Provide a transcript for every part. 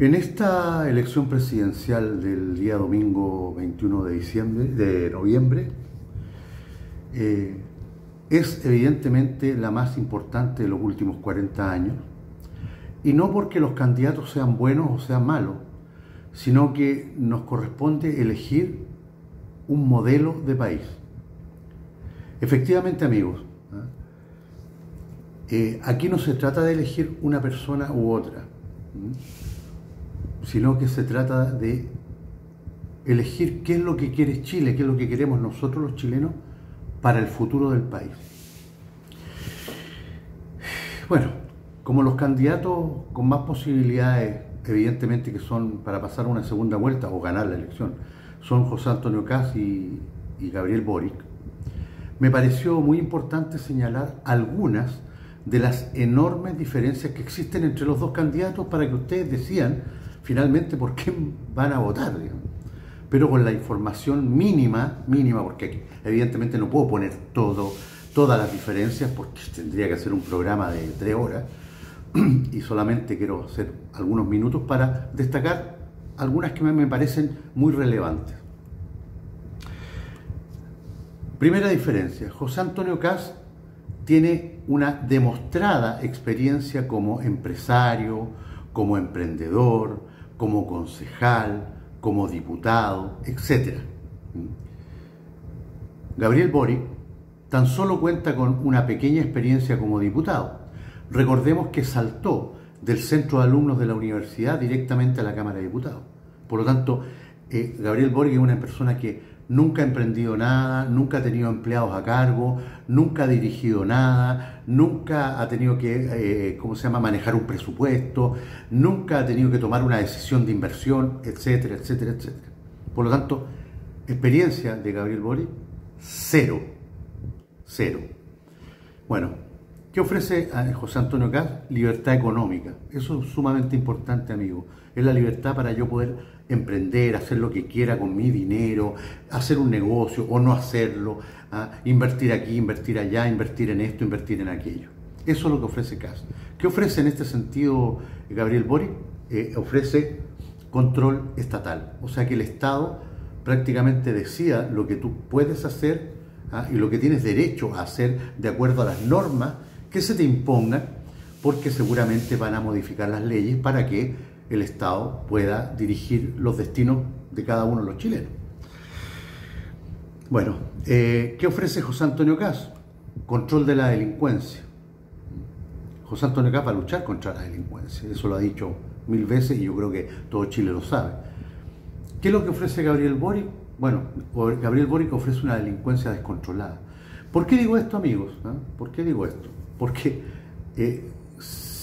En esta elección presidencial del día domingo 21 de, diciembre, de noviembre, eh, es evidentemente la más importante de los últimos 40 años, y no porque los candidatos sean buenos o sean malos, sino que nos corresponde elegir un modelo de país. Efectivamente, amigos, ¿ah? eh, aquí no se trata de elegir una persona u otra sino que se trata de elegir qué es lo que quiere Chile, qué es lo que queremos nosotros los chilenos para el futuro del país. Bueno, como los candidatos con más posibilidades, evidentemente que son para pasar una segunda vuelta o ganar la elección, son José Antonio Caz y, y Gabriel Boric, me pareció muy importante señalar algunas de las enormes diferencias que existen entre los dos candidatos para que ustedes decían finalmente por qué van a votar, pero con la información mínima, mínima, porque evidentemente no puedo poner todo, todas las diferencias, porque tendría que hacer un programa de tres horas, y solamente quiero hacer algunos minutos para destacar algunas que me parecen muy relevantes. Primera diferencia, José Antonio Cas tiene una demostrada experiencia como empresario, como emprendedor, como concejal, como diputado, etc. Gabriel Boric tan solo cuenta con una pequeña experiencia como diputado. Recordemos que saltó del centro de alumnos de la universidad directamente a la Cámara de Diputados. Por lo tanto, eh, Gabriel Boric es una persona que nunca ha emprendido nada, nunca ha tenido empleados a cargo, nunca ha dirigido nada, nunca ha tenido que, eh, ¿cómo se llama?, manejar un presupuesto, nunca ha tenido que tomar una decisión de inversión, etcétera, etcétera, etcétera. Por lo tanto, experiencia de Gabriel Boric, cero, cero. Bueno, ¿qué ofrece a José Antonio Caz? Libertad económica. Eso es sumamente importante, amigo. Es la libertad para yo poder emprender, hacer lo que quiera con mi dinero, hacer un negocio o no hacerlo, ¿ah? invertir aquí, invertir allá, invertir en esto, invertir en aquello. Eso es lo que ofrece CAS. ¿Qué ofrece en este sentido Gabriel Boric? Eh, ofrece control estatal. O sea que el Estado prácticamente decida lo que tú puedes hacer ¿ah? y lo que tienes derecho a hacer de acuerdo a las normas que se te impongan, porque seguramente van a modificar las leyes para que el Estado pueda dirigir los destinos de cada uno de los chilenos. Bueno, eh, ¿qué ofrece José Antonio Caz? Control de la delincuencia. José Antonio Caz va a luchar contra la delincuencia, eso lo ha dicho mil veces y yo creo que todo Chile lo sabe. ¿Qué es lo que ofrece Gabriel Boric? Bueno, Gabriel Boric ofrece una delincuencia descontrolada. ¿Por qué digo esto, amigos? ¿Ah? ¿Por qué digo esto? Porque eh,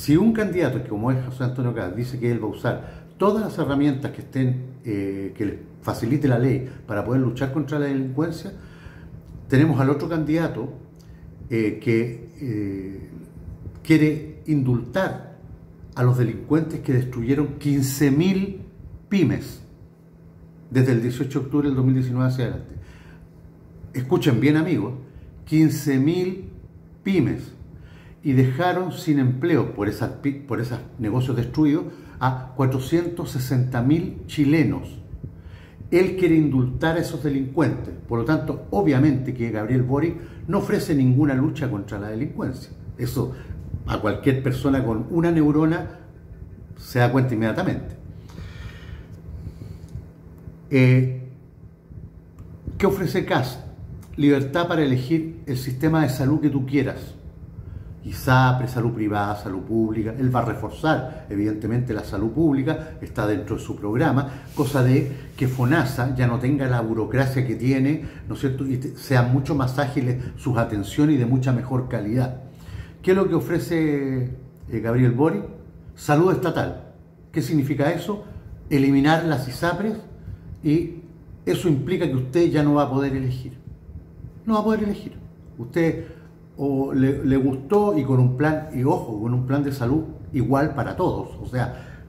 si un candidato, como es José Antonio Caz, dice que él va a usar todas las herramientas que estén, eh, que le facilite la ley para poder luchar contra la delincuencia, tenemos al otro candidato eh, que eh, quiere indultar a los delincuentes que destruyeron 15.000 pymes desde el 18 de octubre del 2019 hacia adelante. Escuchen bien amigos, 15.000 pymes y dejaron sin empleo por, esas, por esos negocios destruidos a 460.000 chilenos. Él quiere indultar a esos delincuentes. Por lo tanto, obviamente que Gabriel Boric no ofrece ninguna lucha contra la delincuencia. Eso a cualquier persona con una neurona se da cuenta inmediatamente. Eh, ¿Qué ofrece CAS? Libertad para elegir el sistema de salud que tú quieras ISAPRE, salud privada, salud pública. Él va a reforzar, evidentemente, la salud pública, está dentro de su programa, cosa de que FONASA ya no tenga la burocracia que tiene, ¿no es cierto?, y sean mucho más ágiles sus atenciones y de mucha mejor calidad. ¿Qué es lo que ofrece eh, Gabriel Bori? Salud estatal. ¿Qué significa eso? Eliminar las ISAPRES y eso implica que usted ya no va a poder elegir. No va a poder elegir. Usted o le, gustó y con un plan, y ojo, con un plan de salud igual para todos. O sea,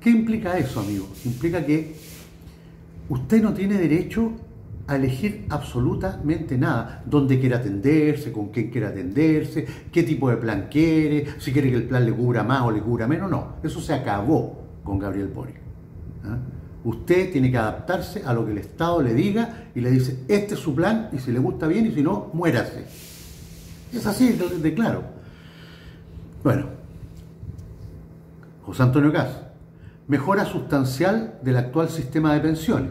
¿qué implica eso, amigo? Implica que usted no tiene derecho a elegir absolutamente nada, dónde quiere atenderse, con quién quiere atenderse, qué tipo de plan quiere, si quiere que el plan le cubra más o le cubra menos, no, eso se acabó, con Gabriel Boric. ¿ah? Usted tiene que adaptarse a lo que el Estado le diga y le dice, este es su plan y si le gusta bien y si no, muérase. Es así de, claro. Bueno, José Antonio Cas, mejora sustancial del actual sistema de pensiones,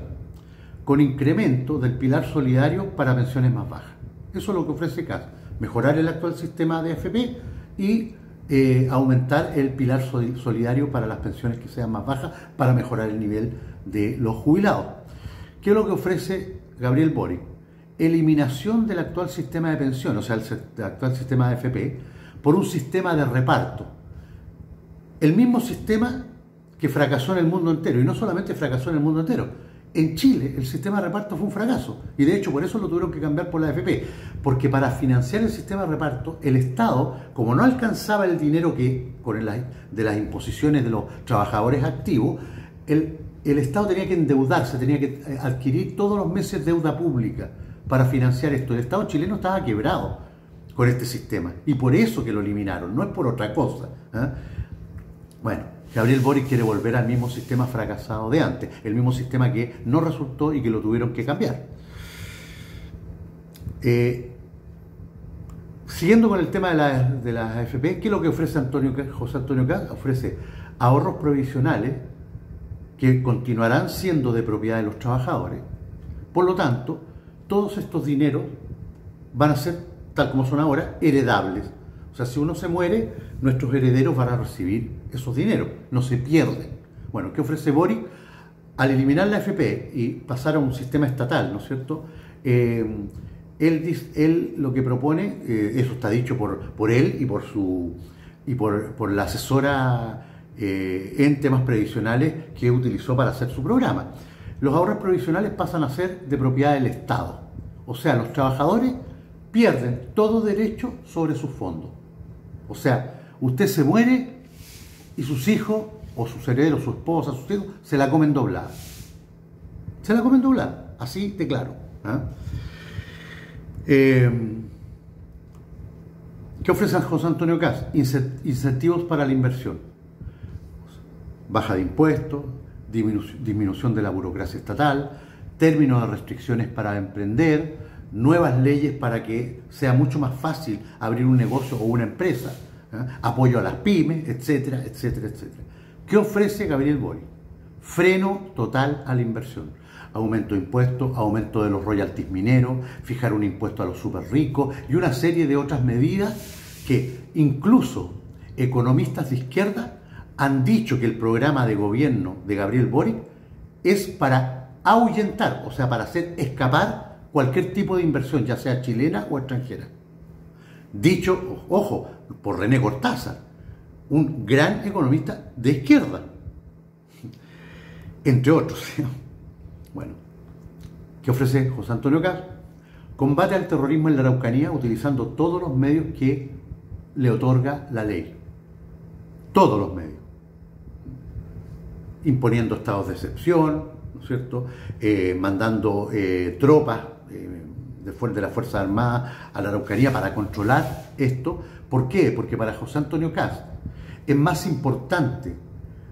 con incremento del pilar solidario para pensiones más bajas. Eso es lo que ofrece CAS, mejorar el actual sistema de FP y eh, aumentar el pilar solidario para las pensiones que sean más bajas para mejorar el nivel de los jubilados. ¿Qué es lo que ofrece Gabriel Boric? Eliminación del actual sistema de pensión, o sea, el actual sistema de FP, por un sistema de reparto. El mismo sistema que fracasó en el mundo entero, y no solamente fracasó en el mundo entero, en Chile el sistema de reparto fue un fracaso y de hecho por eso lo tuvieron que cambiar por la AFP, porque para financiar el sistema de reparto el Estado, como no alcanzaba el dinero que con el, de las imposiciones de los trabajadores activos, el, el Estado tenía que endeudarse, tenía que eh, adquirir todos los meses deuda pública para financiar esto. El Estado chileno estaba quebrado con este sistema y por eso que lo eliminaron, no es por otra cosa. ¿eh? Bueno, Gabriel Boric quiere volver al mismo sistema fracasado de antes, el mismo sistema que no resultó y que lo tuvieron que cambiar. Eh, siguiendo con el tema de las la AFP, ¿qué es lo que ofrece Antonio, José Antonio Caz? Ofrece ahorros provisionales que continuarán siendo de propiedad de los trabajadores. Por lo tanto, todos estos dineros van a ser, tal como son ahora, heredables. O sea, si uno se muere, nuestros herederos van a recibir esos dineros, no se pierden. Bueno, ¿qué ofrece Boric? Al eliminar la FP y pasar a un sistema estatal, ¿no es cierto? Eh, él, él, lo que propone, eh, eso está dicho por, por él y por su y por, la asesora eh, en temas previsionales que utilizó para hacer su programa. Los ahorros provisionales pasan a ser de propiedad del Estado. O sea, los trabajadores pierden todo derecho sobre sus fondos. O sea, usted se muere y sus hijos, o sus herederos, su esposa, sus hijos, se la comen doblada. Se la comen doblada, así de claro. ¿ah? Eh, ¿Qué ofrece José Antonio Cas? Incentivos para la inversión. Baja de impuestos, disminución de la burocracia estatal, términos de restricciones para emprender, nuevas leyes para que sea mucho más fácil abrir un negocio o una empresa, ¿eh? apoyo a las pymes, etcétera, etcétera, etcétera. ¿Qué ofrece Gabriel Boric? Freno total a la inversión. Aumento de impuestos, aumento de los royalties mineros, fijar un impuesto a los super ricos y una serie de otras medidas que incluso economistas de izquierda han dicho que el programa de gobierno de Gabriel Boric es para ahuyentar, o sea, para hacer escapar cualquier tipo de inversión, ya sea chilena o extranjera. Dicho, ojo, por René Cortázar, un gran economista de izquierda, entre otros. Bueno, ¿qué ofrece José Antonio Cas? Combate al terrorismo en la Araucanía utilizando todos los medios que le otorga la ley. Todos los medios. Imponiendo estados de excepción, ¿no es cierto? Eh, mandando eh, tropas de, la Fuerza Armada a la Araucanía para controlar esto. ¿Por qué? Porque para José Antonio Cast es más importante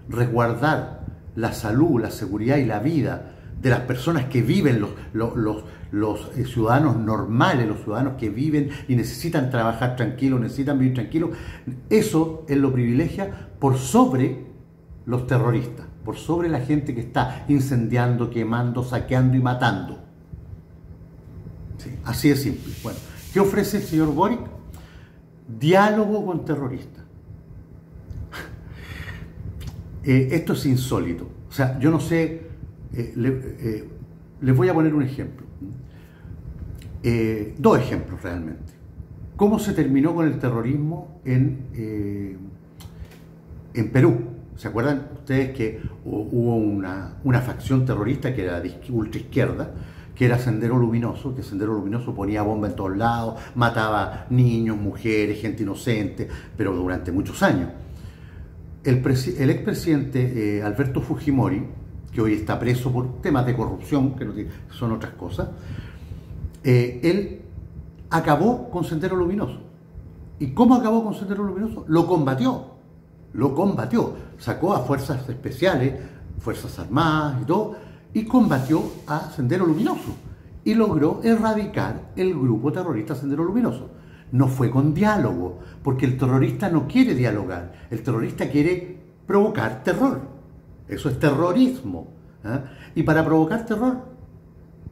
resguardar la salud, la seguridad y la vida de las personas que viven, los, eh, ciudadanos normales, los ciudadanos que viven y necesitan trabajar tranquilos, necesitan vivir tranquilos, eso él lo privilegia por sobre los terroristas, por sobre la gente que está incendiando, quemando, saqueando y matando así de simple. Bueno, ¿qué ofrece el señor Boric? Diálogo con terroristas. Eh, esto es insólito. O sea, yo no sé, eh, eh, les voy a poner un ejemplo. dos ejemplos realmente. ¿Cómo se terminó con el terrorismo en Perú? ¿Se acuerdan ustedes que hubo una, una facción terrorista que era de ultra izquierda? que era Sendero Luminoso, que Sendero Luminoso ponía bomba en todos lados, mataba niños, mujeres, gente inocente, pero durante muchos años. El, el expresidente eh, Alberto Fujimori, que hoy está preso por temas de corrupción, que no son otras cosas, eh, él acabó con Sendero Luminoso. ¿Y cómo acabó con Sendero Luminoso? Lo combatió. Lo combatió, sacó a fuerzas especiales, fuerzas armadas y todo, y combatió a Sendero Luminoso y logró erradicar el grupo terrorista Sendero Luminoso. No fue con diálogo, porque el terrorista no quiere dialogar, el terrorista quiere provocar terror. Eso es terrorismo. ¿eh? Y para provocar terror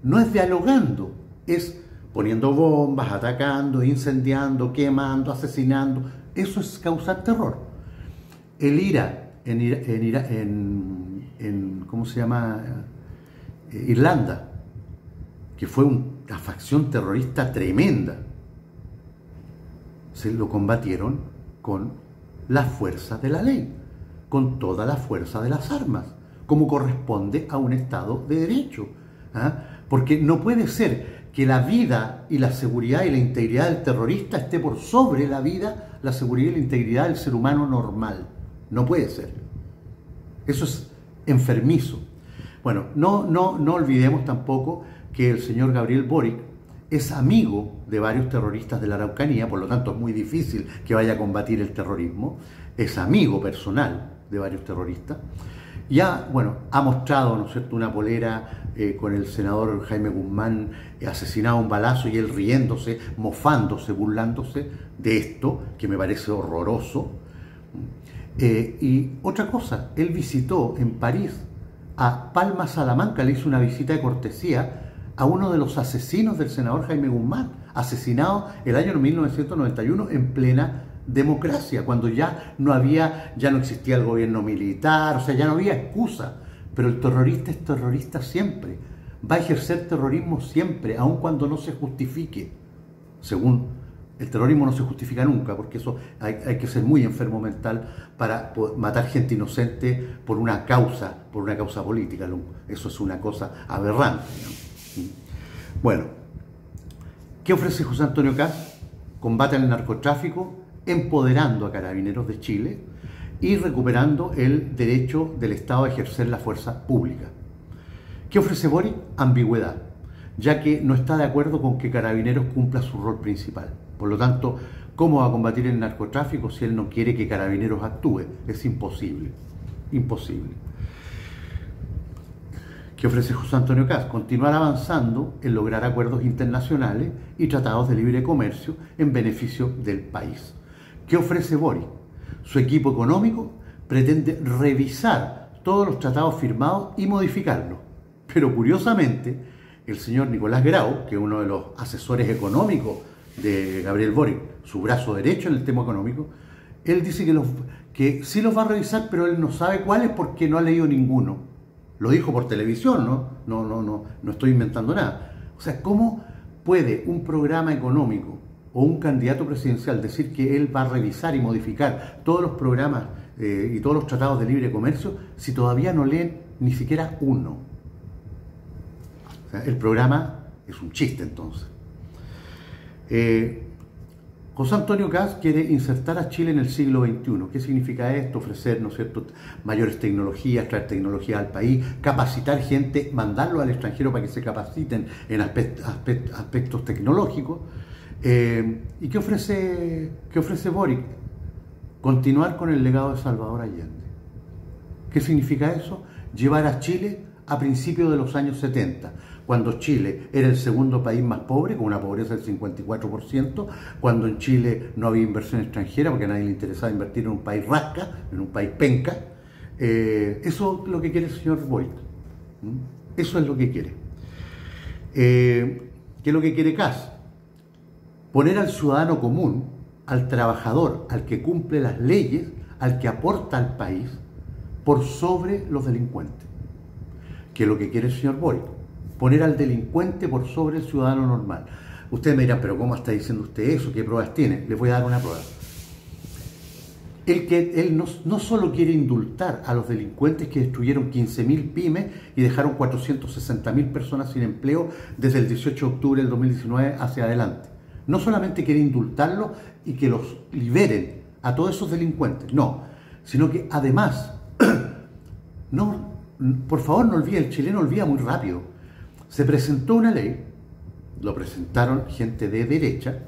no es dialogando, es poniendo bombas, atacando, incendiando, quemando, asesinando. Eso es causar terror. El IRA en, ¿cómo se llama? Eh, Irlanda, que fue una facción terrorista tremenda, se lo combatieron con la fuerza de la ley, con toda la fuerza de las armas, como corresponde a un Estado de Derecho. ¿ah? Porque no puede ser que la vida y la seguridad y la integridad del terrorista esté por sobre la vida, la seguridad y la integridad del ser humano normal. No puede ser. Eso es enfermizo. Bueno, no, no, no olvidemos tampoco que el señor Gabriel Boric es amigo de varios terroristas de la Araucanía, por lo tanto es muy difícil que vaya a combatir el terrorismo, es amigo personal de varios terroristas. Ya, bueno, ha mostrado, ¿no es cierto?, una polera eh, con el senador Jaime Guzmán eh, asesinado a un balazo y él riéndose, mofándose, burlándose de esto, que me parece horroroso. Eh, y otra cosa, él visitó en París a Palma Salamanca, le hizo una visita de cortesía a uno de los asesinos del senador Jaime Guzmán, asesinado el año 1991 en plena democracia, cuando ya no había, ya no existía el gobierno militar, o sea, ya no había excusa. Pero el terrorista es terrorista siempre, va a ejercer terrorismo siempre, aun cuando no se justifique. Según el terrorismo no se justifica nunca, porque eso hay, que ser muy enfermo mental para matar gente inocente por una causa, por una causa política. Eso es una cosa aberrante. Bueno, ¿qué ofrece José Antonio Caz? Combate al narcotráfico, empoderando a carabineros de Chile y recuperando el derecho del Estado a ejercer la fuerza pública. ¿Qué ofrece Boric? Ambigüedad, ya que no está de acuerdo con que carabineros cumpla su rol principal. Por lo tanto, ¿cómo va a combatir el narcotráfico si él no quiere que carabineros actúe? Es imposible, imposible. ¿Qué ofrece José Antonio Caz? Continuar avanzando en lograr acuerdos internacionales y tratados de libre comercio en beneficio del país. ¿Qué ofrece Boris? Su equipo económico pretende revisar todos los tratados firmados y modificarlos. Pero curiosamente, el señor Nicolás Grau, que es uno de los asesores económicos de Gabriel Boric, su brazo derecho en el tema económico, él dice que, los, que sí los va a revisar, pero él no sabe cuáles porque no ha leído ninguno. Lo dijo por televisión, ¿no? No, no, no, no estoy inventando nada. O sea, ¿cómo puede un programa económico o un candidato presidencial decir que él va a revisar y modificar todos los programas eh, y todos los tratados de libre comercio si todavía no leen ni siquiera uno. el programa es un chiste entonces. Eh, José Antonio Gas quiere insertar a Chile en el siglo XXI. ¿Qué significa esto? Ofrecer ¿no cierto? mayores tecnologías, traer tecnología al país, capacitar gente, mandarlo al extranjero para que se capaciten en aspectos tecnológicos. Eh, ¿Y qué ofrece, qué ofrece Boric? Continuar con el legado de Salvador Allende. ¿Qué significa eso? Llevar a Chile a principios de los años 70, cuando Chile era el segundo país más pobre, con una pobreza del 54%, cuando en Chile no había inversión extranjera, porque a nadie le interesaba invertir en un país rasca, en un país penca. Eh, eso es lo que quiere el señor Boric. Eso es lo que quiere. Eh, ¿Qué es lo que quiere Kass? poner al ciudadano común, al trabajador, al que cumple las leyes, al que aporta al país, por sobre los delincuentes. Que es lo que quiere el señor Boric, poner al delincuente por sobre el ciudadano normal. Ustedes me dirán, pero ¿cómo está diciendo usted eso? ¿Qué pruebas tiene? Les voy a dar una prueba. El que él no, solo quiere indultar a los delincuentes que destruyeron 15.000 pymes y dejaron 460.000 personas sin empleo desde el 18 de octubre del 2019 hacia adelante no solamente quiere indultarlos y que los liberen a todos esos delincuentes, no, sino que además, no, por favor no olvide, el chileno olvida muy rápido, se presentó una ley, lo presentaron gente de derecha,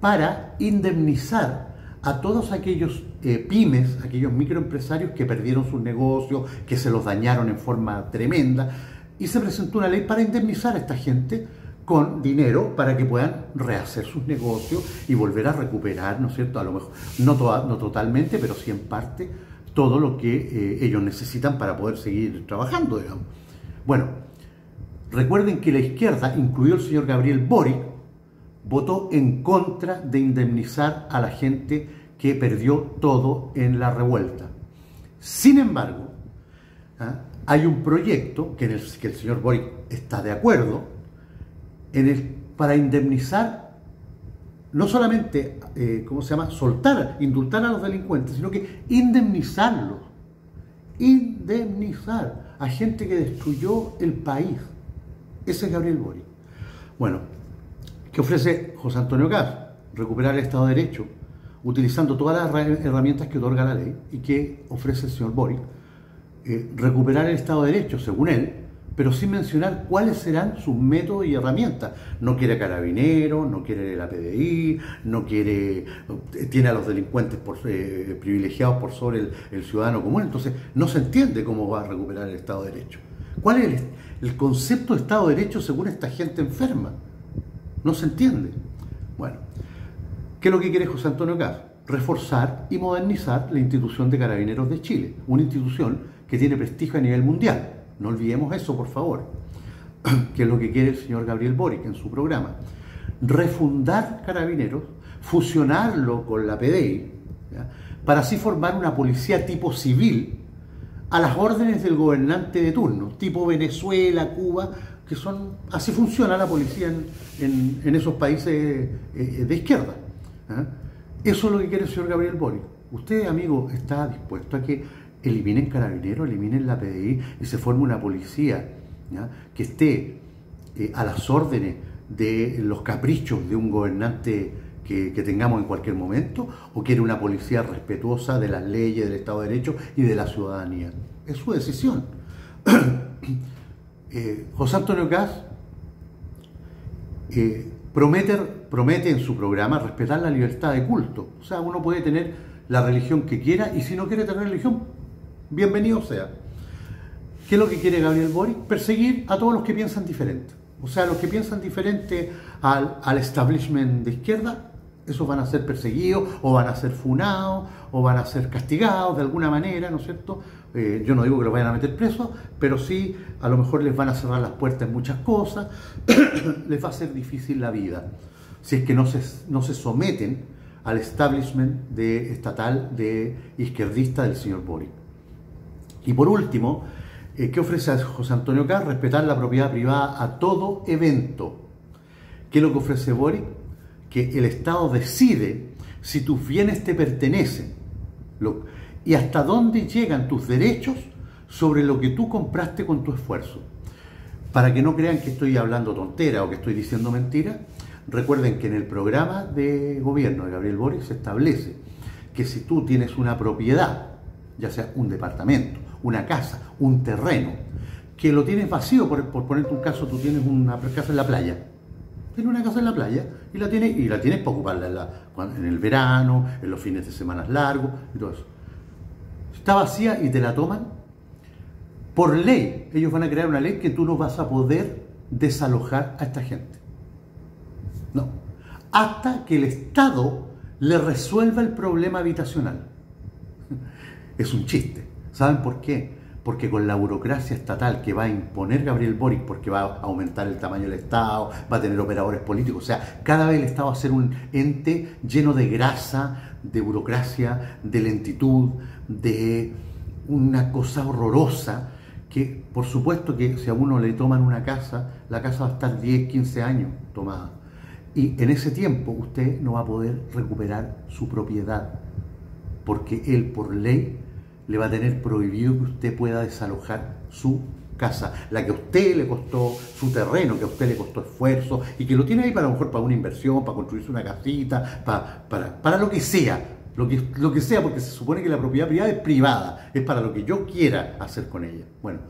para indemnizar a todos aquellos eh, pymes, aquellos microempresarios que perdieron sus negocios, que se los dañaron en forma tremenda, y se presentó una ley para indemnizar a esta gente con dinero para que puedan rehacer sus negocios y volver a recuperar, ¿no es cierto? A lo mejor, no, no totalmente, pero sí en parte, todo lo que eh, ellos necesitan para poder seguir trabajando, digamos. Bueno, recuerden que la izquierda, incluido el señor Gabriel Boric, votó en contra de indemnizar a la gente que perdió todo en la revuelta. Sin embargo, ¿ah? hay un proyecto que en el el señor Boric está de acuerdo, para indemnizar, no solamente, eh, ¿cómo se llama?, soltar, indultar a los delincuentes, sino que indemnizarlos, indemnizar a gente que destruyó el país. Ese es Gabriel Boric. Bueno, ¿qué ofrece José Antonio Gas? Recuperar el Estado de Derecho, utilizando todas las herramientas que otorga la ley y que ofrece el señor Boric. Eh, recuperar el Estado de Derecho, según él, pero sin mencionar cuáles serán sus métodos y herramientas. No quiere carabineros, no quiere la PDI, no quiere, tiene a los delincuentes por, eh, privilegiados por sobre el, ciudadano común, entonces no se entiende cómo va a recuperar el Estado de Derecho. ¿Cuál es el, concepto de Estado de Derecho según esta gente enferma? No se entiende. Bueno, ¿qué es lo que quiere José Antonio Caz? Reforzar y modernizar la institución de Carabineros de Chile, una institución que tiene prestigio a nivel mundial no olvidemos eso, por favor, que es lo que quiere el señor Gabriel Boric en su programa. Refundar carabineros, fusionarlo con la PDI, para así formar una policía tipo civil a las órdenes del gobernante de turno, tipo Venezuela, Cuba, que son, así funciona la policía en, esos países eh, eh, de izquierda. Eso es lo que quiere el señor Gabriel Boric. Usted, amigo, está dispuesto a que eliminen carabineros, eliminen la PDI y se forme una policía que esté eh, a las órdenes de los caprichos de un gobernante que, tengamos en cualquier momento, o quiere una policía respetuosa de las leyes, del Estado de Derecho y de la ciudadanía. Es su decisión. Eh, José Antonio Caz eh, promete, en su programa respetar la libertad de culto. O sea, uno puede tener la religión que quiera y si no quiere tener religión, bienvenido sea. ¿Qué es lo que quiere Gabriel Boric? Perseguir a todos los que piensan diferente. O sea, los que piensan diferente al, establishment de izquierda, esos van a ser perseguidos o van a ser funados o van a ser castigados de alguna manera, ¿no es cierto? Eh, yo no digo que los vayan a meter presos, pero sí a lo mejor les van a cerrar las puertas en muchas cosas, les va a ser difícil la vida, si es que no se, no se someten al establishment de, estatal de izquierdista del señor Boric. Y por último, eh, ¿qué ofrece José Antonio Carr? Respetar la propiedad privada a todo evento. ¿Qué es lo que ofrece Boric? Que el Estado decide si tus bienes te pertenecen y hasta dónde llegan tus derechos sobre lo que tú compraste con tu esfuerzo. Para que no crean que estoy hablando tontera o que estoy diciendo mentira, recuerden que en el programa de gobierno de Gabriel Boric se establece que si tú tienes una propiedad, ya sea un departamento, una casa, un terreno, que lo tienes vacío, por, por ponerte un caso, tú tienes una casa en la playa, tienes una casa en la playa y la tienes, y la tienes para ocuparla en, el verano, en los fines de semana largos y todo eso. Está vacía y te la toman. Por ley, ellos van a crear una ley que tú no vas a poder desalojar a esta gente. No. Hasta que el Estado le resuelva el problema habitacional. Es un chiste. ¿Saben por qué? Porque con la burocracia estatal que va a imponer Gabriel Boric, porque va a aumentar el tamaño del Estado, va a tener operadores políticos, o sea, cada vez el Estado va a ser un ente lleno de grasa, de burocracia, de lentitud, de una cosa horrorosa, que por supuesto que si a uno le toman una casa, la casa va a estar 10, 15 años tomada. Y en ese tiempo usted no va a poder recuperar su propiedad, porque él por ley le va a tener prohibido que usted pueda desalojar su casa, la que a usted le costó, su terreno, que a usted le costó esfuerzo y que lo tiene ahí para lo mejor para una inversión, para construirse una casita, para, para, para lo que sea, lo que, lo que sea, porque se supone que la propiedad privada es privada, es para lo que yo quiera hacer con ella. Bueno,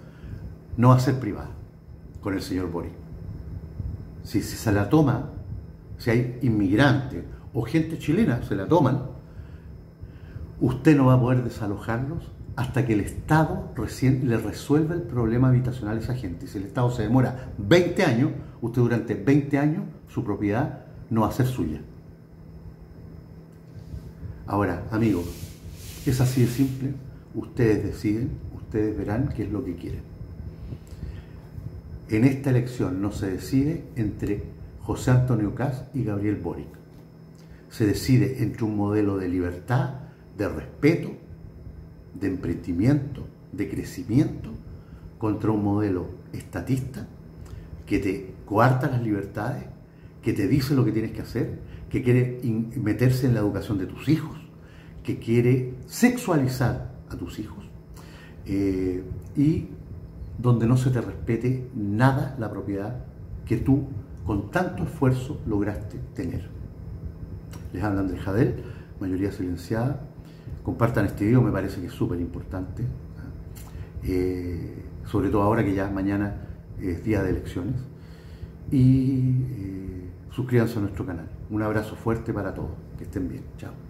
no va a ser privada con el señor Boris. Si, si se la toma, si hay inmigrantes o gente chilena, se la toman, usted no va a poder desalojarlos hasta que el Estado le resuelva el problema habitacional a esa gente. Si el Estado se demora 20 años, usted durante 20 años su propiedad no va a ser suya. Ahora, amigos, es así de simple. Ustedes deciden, ustedes verán qué es lo que quieren. En esta elección no se decide entre José Antonio Caz y Gabriel Boric. Se decide entre un modelo de libertad, de respeto, de emprendimiento, de crecimiento, contra un modelo estatista que te coarta las libertades, que te dice lo que tienes que hacer, que quiere meterse en la educación de tus hijos, que quiere sexualizar a tus hijos eh, y donde no se te respete nada la propiedad que tú con tanto esfuerzo lograste tener. Les habla Andrés Jadel, mayoría silenciada. Compartan este video, me parece que es súper importante. Eh, sobre todo ahora que ya mañana es día de elecciones. Y eh, suscríbanse a nuestro canal. Un abrazo fuerte para todos. Que estén bien. Chao.